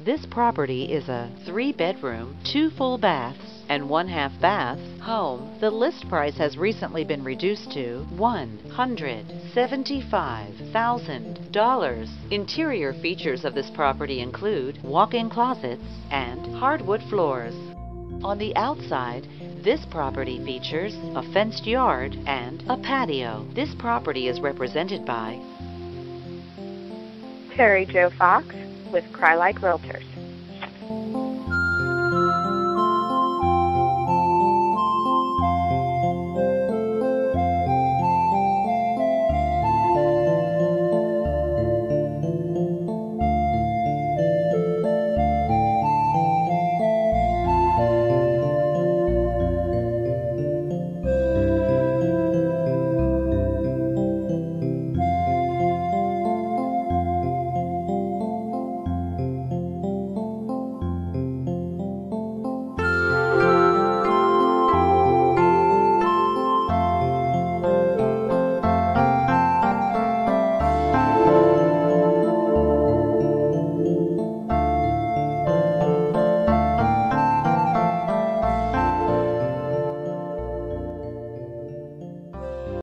This property is a three bedroom, two full baths, and one half bath home. The list price has recently been reduced to $175,000. Interior features of this property include walk-in closets and hardwood floors. On the outside, this property features a fenced yard and a patio. This property is represented by Terry Joe Fox with Crye-Leike Realtors.